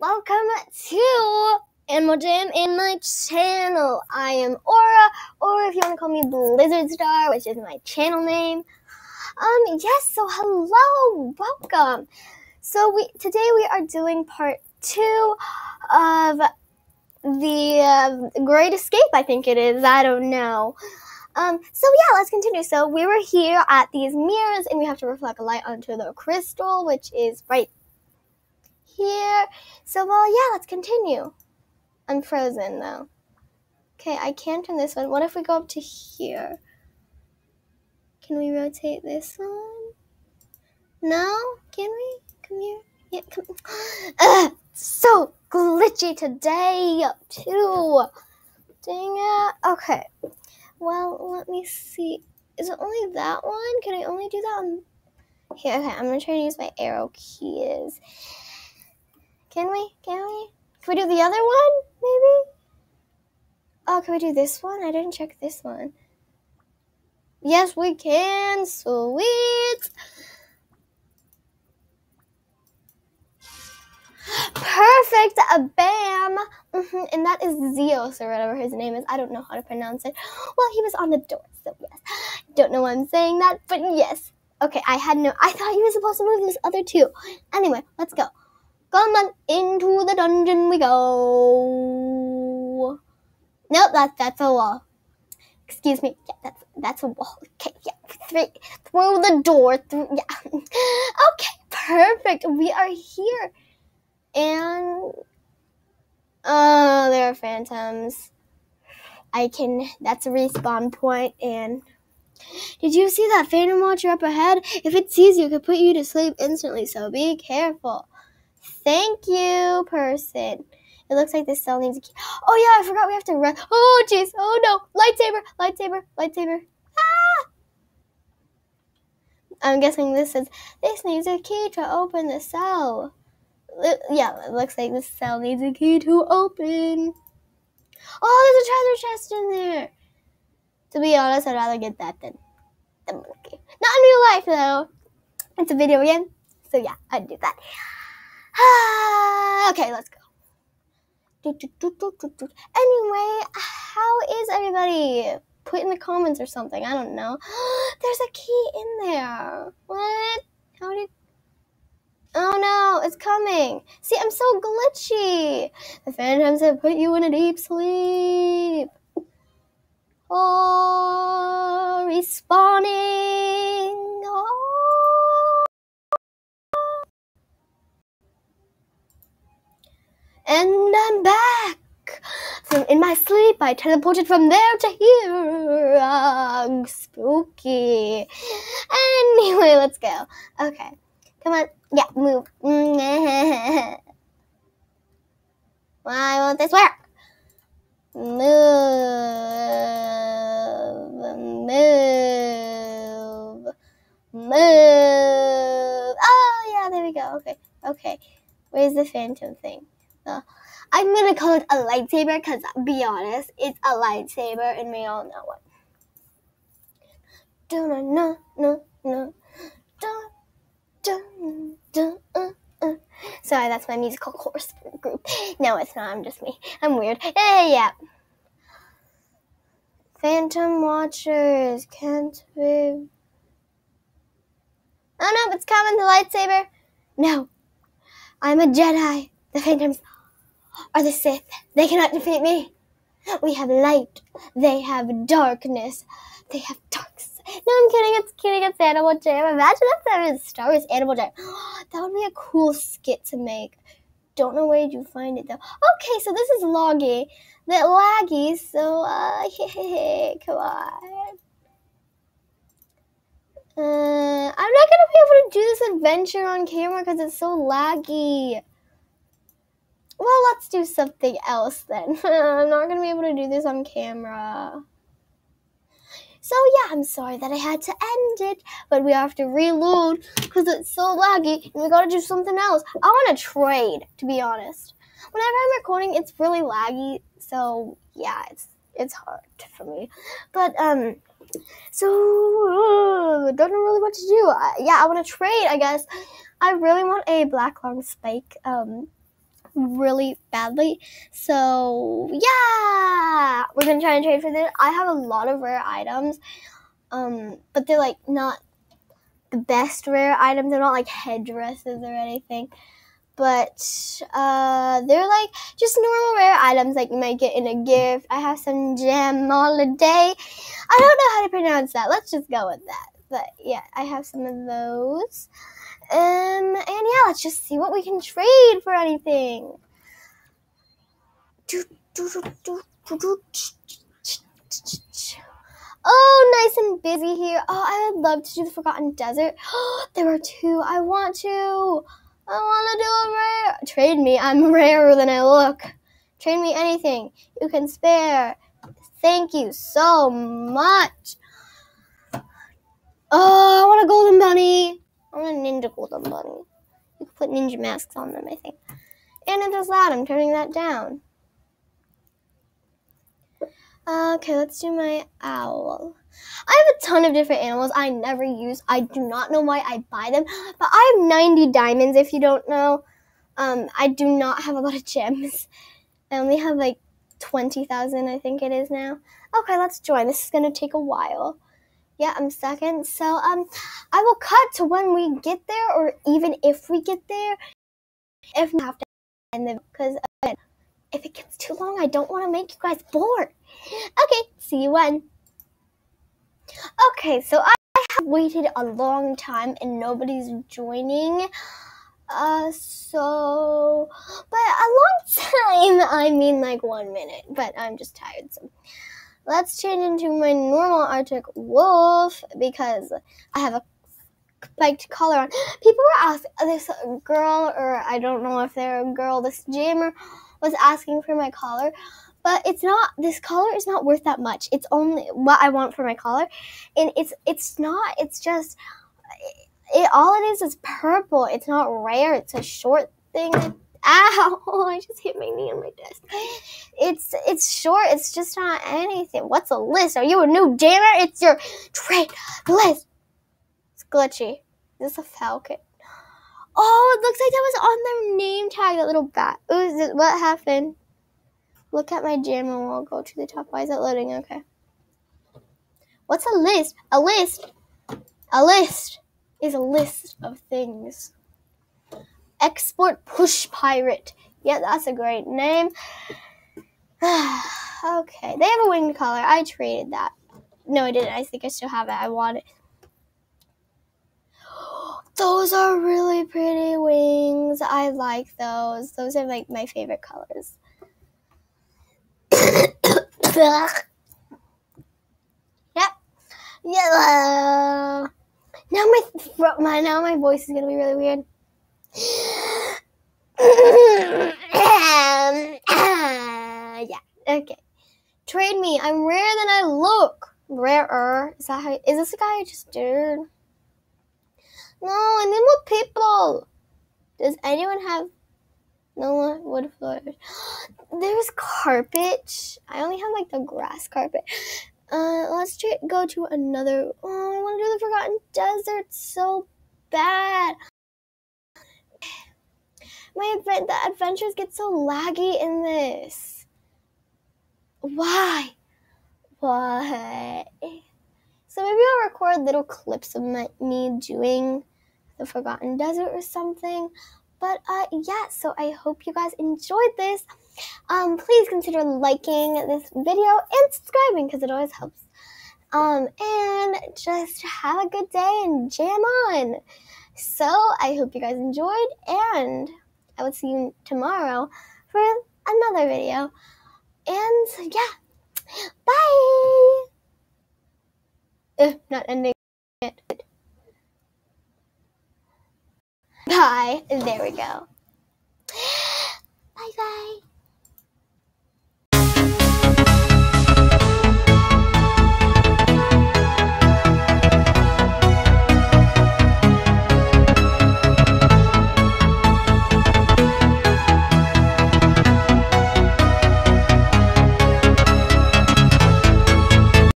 welcome to Animal Jam in my channel. I am Aura, or if you want to call me Blizzard Star, which is my channel name. Um, yes, so hello, welcome. So we today we are doing part two of the uh, Great Escape, I think it is. I don't know. Um, so yeah, let's continue. So we were here at these mirrors, and we have to reflect light onto the crystal, which is right here. So, well, yeah, let's continue. I'm frozen though. Okay, I can't turn this one. What if we go up to here? Can we rotate this one? No? Can we? Come here. Yeah, come. Ugh, so glitchy today, too. Dang it. Okay. Well, let me see. Is it only that one? Can I only do that on. Here, okay, I'm gonna try to use my arrow keys. Can we? Can we? Can we do the other one? Maybe? Oh, can we do this one? I didn't check this one. Yes, we can. Sweet. Perfect. A bam. Mm-hmm. And that is Zeus or whatever his name is. I don't know how to pronounce it. Well, he was on the door, so yes. Don't know why I'm saying that, but yes. Okay, I had no. I thought you were supposed to move those other two. Anyway, let's go. Come on, into the dungeon we go. Nope, that's that's a wall. Excuse me. Yeah, that's that's a wall. Okay, yeah. Three, through the door. Through yeah. okay, perfect. We are here. And oh, there are phantoms. I can that's a respawn point and did you see that phantom watcher up ahead? If it sees you, it could put you to sleep instantly, so be careful. Thank you, person. It looks like this cell needs a key. Oh yeah, I forgot we have to run. Oh jeez. Oh no. Lightsaber. Lightsaber. Lightsaber. Ah! I'm guessing this says this needs a key to open the cell. Yeah, it looks like this cell needs a key to open. Oh, there's a treasure chest in there. To be honest, I'd rather get that than the monkey. Not in real life though. It's a video game, so yeah, I'd do that. okay, let's go. Anyway, how is everybody? Put in the comments or something. I don't know. There's a key in there. What? How did? Oh no, it's coming. See, I'm so glitchy. The phantoms have put you in a deep sleep. Oh, respawning. Oh. And I'm back. So in my sleep, I teleported from there to here. Ugh, spooky. Anyway, let's go. Okay. Come on. Yeah, move. Why won't this work? Move. Move. Move. Oh, yeah, there we go. Okay. Okay. Where's the phantom thing? Uh, I'm gonna call it a lightsaber because, be honest, it's a lightsaber and we all know it. Dun, dun, dun, dun, dun, dun, dun, uh, uh. Sorry, that's my musical chorus group. No, it's not. I'm just me. I'm weird. Hey, yeah. Phantom Watchers can't be. Oh no, it's coming, the lightsaber. No, I'm a Jedi. The Phantoms are the Sith. They cannot defeat me. We have light. They have darkness. They have dark. No, I'm kidding. It's kidding. It's Animal Jam. Imagine if that was Star Wars Animal Jam. That would be a cool skit to make. Don't know where you find it though. Okay, so this is loggy. That laggy. So, uh, come on. Uh, I'm not gonna be able to do this adventure on camera because it's so laggy. Well, let's do something else then. I'm not gonna be able to do this on camera. So yeah, I'm sorry that I had to end it, but we have to reload because it's so laggy and we gotta do something else. I wanna trade, to be honest. Whenever I'm recording, it's really laggy, so yeah, it's it's hard for me. But um, so uh, don't know really what to do. I, yeah, I want to trade. I guess I really want a black long spike um really badly. So yeah, we're gonna try and trade for this. I have a lot of rare items, um, but they're like not the best rare items. They're not like headdresses or anything. But uh, they're like just normal rare items like you might get in a gift. I have some gem holiday. I don't know how to pronounce that. Let's just go with that. But yeah, I have some of those. Um, and yeah, let's just see what we can trade for anything. Oh, nice and busy here. Oh, I would love to do the Forgotten Desert. there are two. I want to. I want to do a rare. Trade me. I'm rarer than I look. Trade me anything you can spare. Thank you so much. Oh, I want a golden bunny. I want a ninja golden bunny. You can put ninja masks on them, I think. And it does that. I'm turning that down. Okay, let's do my owl. I have a ton of different animals I never use. I do not know why I buy them, but I have 90 diamonds if you don't know. Um, I do not have a lot of gems. I only have like 20,000, I think it is now. Okay, let's join. This is going to take a while. Yeah, I'm second. So um, I will cut to when we get there, or even if we get there, if we have to end the because if it gets too long, I don't want to make you guys bored. Okay, see you when. Okay, so I have waited a long time and nobody's joining. Uh, so, but a long time, I mean like one minute, but I'm just tired, so let's change into my normal Arctic wolf because I have a spiked collar on. People were asking this girl, or I don't know if they're a girl, this jammer was asking for my collar. But it's not this collar is not worth that much. It's only what I want for my collar. And it's it's not, it's just it all it is is purple. It's not rare. It's a short thing. Ow! I just hit my knee on my desk. It's it's short. It's just not anything. What's a list? Are you a new jammer? It's your trade list. It's glitchy. Is this a falcon? Oh, it looks like that was on their name tag. That little bat. Ooh, what happened? Look at my jam and we'll go to the top. Why is it loading? Okay. What's a list? A list. A list is a list of things. Export Push Pirate. Yeah, that's a great name. okay, they have a winged collar. I traded that. No, I didn't. I think I still have it. I want it. Those are really pretty wings. I like those. Those are like my favorite colors. yep. Yellow. Now my throat, my now my voice is gonna be really weird. Yeah. Okay. Trade me. I'm rarer than I look. Rarer. Is that how? Is this the guy I just did? No, I need more people. Does anyone have no one wood floors? There's carpet. I only have like the grass carpet. Uh, let's try, go to another. Oh, I want to do the Forgotten Desert so bad. My the adventures get so laggy in this. Why? Why? So maybe I'll record little clips of me doing the Forgotten Desert or something. But uh, yeah, so I hope you guys enjoyed this. Um, please consider liking this video and subscribing because it always helps. Um, and just have a good day and jam on. So I hope you guys enjoyed, and I will see you tomorrow for another video. And yeah, bye. Uh, not ending it. Bye. There we go. Bye bye.